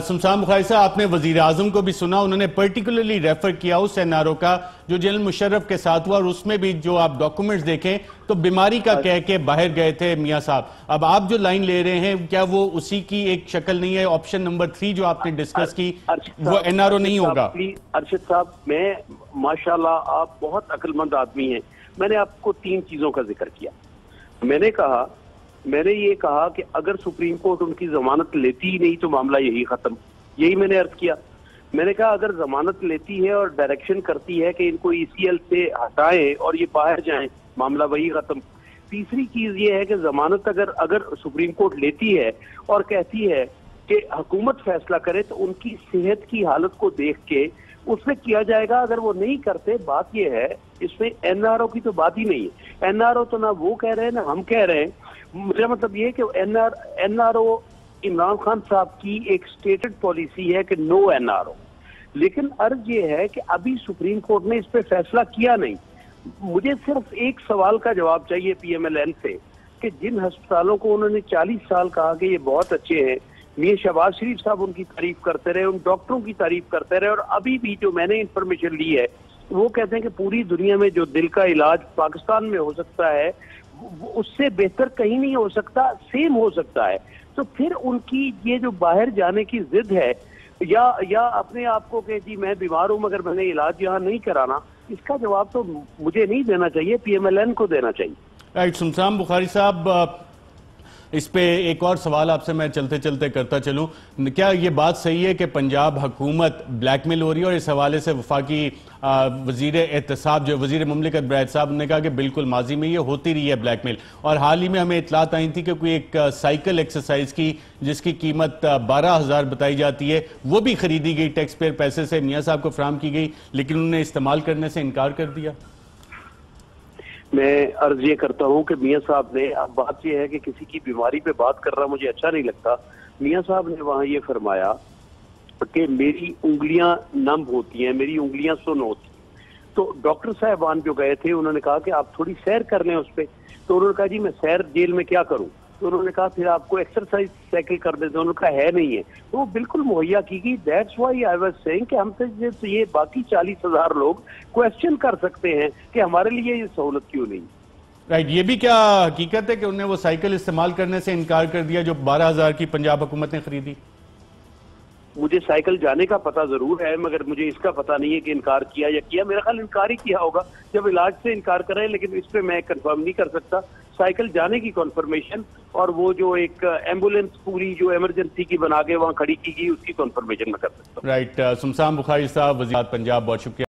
शमशान बुखारी साहब आपने वज़ीर आज़म को भी सुना उन्होंने पर्टिकुलरली रेफर किया उस एनआरओ का जो जनरल मुशर्रफ के साथ हुआ और उसमें भी जो आप डॉक्यूमेंट्स देखें तो बीमारी का कह के बाहर गए थे मियाँ साहब। अब आप जो लाइन ले रहे हैं क्या वो उसी की एक शक्ल नहीं है? ऑप्शन नंबर थ्री जो आपने डिस्कस की वो एनआरओ नहीं होगा। अरशद साहब मैं माशाल्लाह आप बहुत अक्लमंद आदमी हैं। मैंने आपको तीन चीज़ों का ज़िक्र किया। मैंने कहा मैंने ये कहा कि अगर सुप्रीम कोर्ट उनकी जमानत लेती ही नहीं तो मामला यही खत्म। यही मैंने अर्ज़ किया। मैंने कहा, अगर जमानत लेती है और डायरेक्शन करती है कि इनको ईसीएल से हटाएँ और ये बाहर जाएँ, मामला वही खत्म। तीसरी चीज़ ये है कि जमानत अगर अगर सुप्रीम कोर्ट लेती है और कहती है कि हुकूमत फैसला करे तो उनकी सेहत की हालत को देख के उसमें किया जाएगा। अगर वो नहीं करते, बात ये है, इसमें एनआरओ की तो बात ही नहीं है। एनआरओ तो ना वो कह रहे हैं, ना हम कह रहे हैं। मुझे मतलब ये कि एनआर एनआरओ इमरान खान साहब की एक स्टेटेड पॉलिसी है कि नो एनआरओ लेकिन अर्ज़ ये है कि अभी सुप्रीम कोर्ट ने इस पर फैसला किया नहीं। मुझे सिर्फ़ एक सवाल का जवाब चाहिए पीएमएलएन से, कि जिन अस्पतालों को उन्होंने 40 साल कहा कि ये बहुत अच्छे हैं मियाँ शहबाज शरीफ साहब उनकी तारीफ़ करते रहे, उन डॉक्टरों की तारीफ़ करते रहे, और अभी भी जो मैंने इंफॉर्मेशन ली है, वो कहते हैं कि पूरी दुनिया में जो दिल का इलाज पाकिस्तान में हो सकता है उससे बेहतर कहीं नहीं हो सकता सेम हो सकता है। तो फिर उनकी ये जो बाहर जाने की जिद है, या या अपने आप को कि जी, मैं बीमार हूँ, मगर मैंने इलाज यहाँ नहीं कराना। इसका जवाब तो मुझे नहीं देना चाहिए पीएमएलएन को देना चाहिए। राइट सुमसाम बुखारी साहब इस पे एक और सवाल आपसे मैं चलते चलते करता चलूँ। क्या ये बात सही है कि पंजाब हुकूमत ब्लैकमेल हो रही है और इस हवाले से वफाकी वज़ीर एहतसाब जो वज़ीर ममलिकत ब्रैद साहब ने कहा कि बिल्कुल माजी में ये होती रही है ब्लैकमेल। और हाल ही में हमें इतलात आई थी कि कोई एक साइकिल एक्सरसाइज की, जिसकी कीमत बारह हज़ार बताई जाती है, वो भी खरीदी गई। टैक्स पेयर पैसे से मियाँ साहब को फ्राहम की गई, लेकिन उन्होंने इस्तेमाल करने से इनकार कर दिया। मैं अर्ज़ ये करता हूँ कि मियाँ साहब ने अब बात यह है कि किसी की बीमारी पे बात कर रहा मुझे अच्छा नहीं लगता। मियाँ साहब ने वहाँ ये फरमाया कि मेरी उंगलियाँ नम होती हैं, मेरी उंगलियाँ सुन होती हैं। तो डॉक्टर साहबान जो गए थे, उन्होंने कहा कि आप थोड़ी सैर कर लें उस पर तो उन्होंने कहा, जी, मैं सैर जेल में क्या करूँ? तो उन्होंने कहा फिर आपको एक्सरसाइज साइकिल कर देते उन्होंने कहा है नहीं है। तो वो बिल्कुल मुहैया की गई। That's why I was saying कि हमसे तो ये बाकी चालीस हज़ार लोग क्वेश्चन कर सकते हैं कि हमारे लिए ये सहूलत क्यों नहीं? राइट ये भी क्या हकीकत है कि उन्हें वो साइकिल इस्तेमाल करने से इनकार कर दिया जो बारह हज़ार की पंजाब हुकूमत ने खरीदी? मुझे साइकिल जाने का पता ज़रूर है मगर मुझे इसका पता नहीं है कि इनकार किया या किया। मेरा ख्याल इनकार ही किया होगा। जब इलाज से इनकार करें लेकिन इस पर मैं कंफर्म नहीं कर सकता। साइकिल जाने की कॉन्फर्मेशन और वो जो एक एंबुलेंस पूरी जो इमरजेंसी की बना के वहाँ खड़ी की गई, उसकी कॉन्फर्मेशन मैं कर सकता हूँ। राइट सुमसान बुखारी साहब वजी पंजाब बहुत शुक्रिया।